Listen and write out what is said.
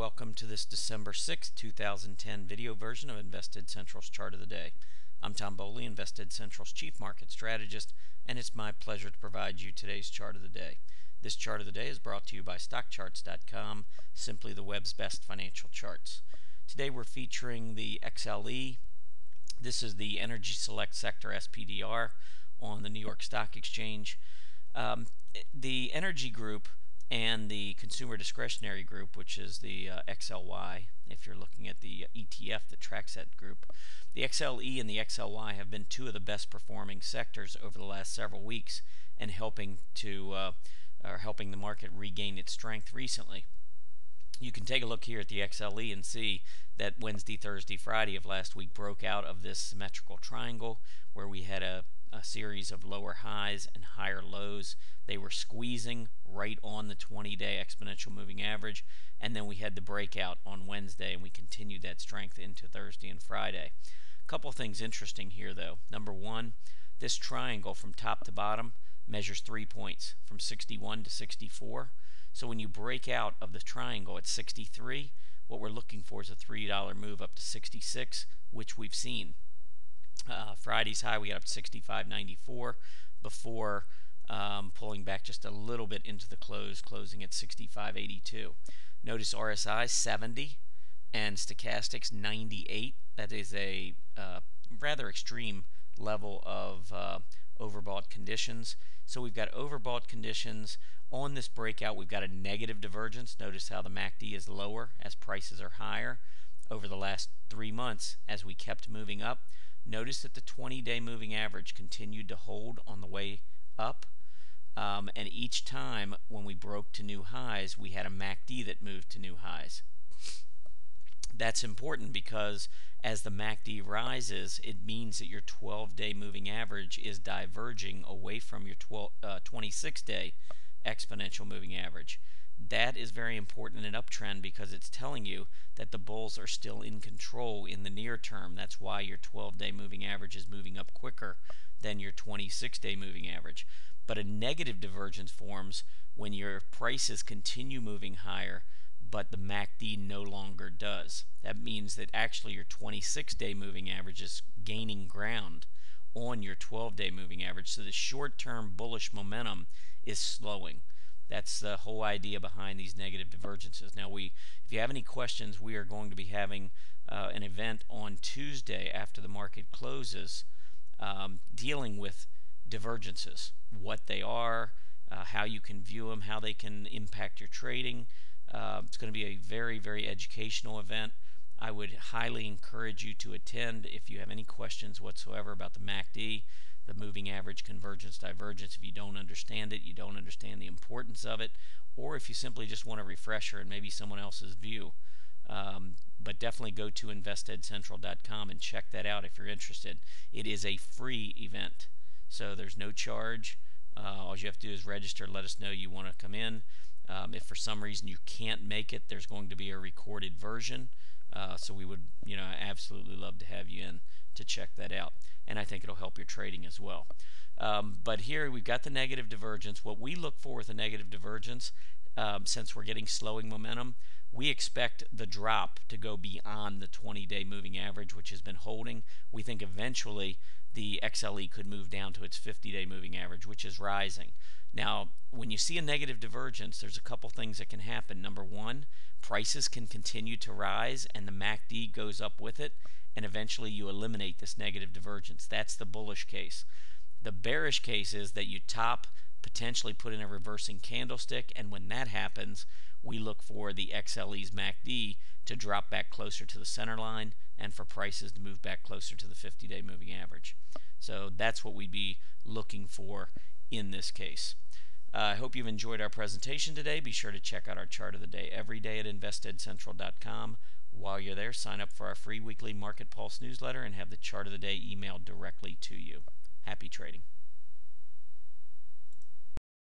welcome to this December 6, 2010 video version of Invested Central's Chart of the Day. I'm Tom Bowley, Invested Central's Chief Market Strategist, and it's my pleasure to provide you today's Chart of the Day. This Chart of the Day is brought to you by StockCharts.com, simply the web's best financial charts. Today we're featuring the XLE. This is the Energy Select Sector SPDR on the New York Stock Exchange. Um, the Energy Group and the consumer discretionary group, which is the uh, XLY, if you're looking at the ETF that tracks that group. The XLE and the XLY have been two of the best performing sectors over the last several weeks and helping to uh, helping the market regain its strength recently. You can take a look here at the XLE and see that Wednesday, Thursday, Friday of last week broke out of this symmetrical triangle where we had a a series of lower highs and higher lows. They were squeezing right on the 20 day exponential moving average, and then we had the breakout on Wednesday, and we continued that strength into Thursday and Friday. A couple things interesting here, though. Number one, this triangle from top to bottom measures three points from 61 to 64. So when you break out of the triangle at 63, what we're looking for is a $3 move up to 66, which we've seen. Uh, Friday's high, we got up to 65.94 before um, pulling back just a little bit into the close, closing at 65.82. Notice RSI 70 and Stochastics 98. That is a uh, rather extreme level of uh, overbought conditions. So we've got overbought conditions. On this breakout, we've got a negative divergence. Notice how the MACD is lower as prices are higher. Over the last three months, as we kept moving up, Notice that the 20 day moving average continued to hold on the way up. Um, and each time when we broke to new highs, we had a MACD that moved to new highs. That's important because as the MACD rises, it means that your 12 day moving average is diverging away from your 12, uh, 26 day exponential moving average that is very important in an uptrend because it's telling you that the bulls are still in control in the near term. That's why your 12 day moving average is moving up quicker than your 26 day moving average. But a negative divergence forms when your prices continue moving higher, but the MACD no longer does. That means that actually your 26 day moving average is gaining ground on your 12 day moving average. So the short term bullish momentum is slowing. That's the whole idea behind these negative divergences. Now, we, if you have any questions, we are going to be having uh, an event on Tuesday after the market closes, um, dealing with divergences, what they are, uh, how you can view them, how they can impact your trading. Uh, it's going to be a very, very educational event. I would highly encourage you to attend if you have any questions whatsoever about the MACD the moving average convergence divergence. If you don't understand it, you don't understand the importance of it, or if you simply just want a refresher and maybe someone else's view. Um, but definitely go to investedcentral.com and check that out if you're interested. It is a free event, so there's no charge. Uh, all you have to do is register, let us know you want to come in. Um, if for some reason you can't make it, there's going to be a recorded version. Uh, so we would, you know, absolutely love to have you in to check that out. And I think it'll help your trading as well. Um, but here we've got the negative divergence. What we look for with a negative divergence, um, since we're getting slowing momentum, we expect the drop to go beyond the 20 day moving average, which has been holding. We think eventually the XLE could move down to its 50 day moving average, which is rising. Now, when you see a negative divergence, there's a couple things that can happen. Number one, prices can continue to rise and the MACD goes up with it, and eventually you eliminate this negative divergence. That's the bullish case. The bearish case is that you top, potentially put in a reversing candlestick, and when that happens, we look for the XLE's MACD to drop back closer to the center line and for prices to move back closer to the 50 day moving average. So that's what we'd be looking for in this case. Uh, I hope you've enjoyed our presentation today. Be sure to check out our chart of the day every day at investedcentral.com. While you're there, sign up for our free weekly Market Pulse newsletter and have the chart of the day emailed directly to you. Happy trading.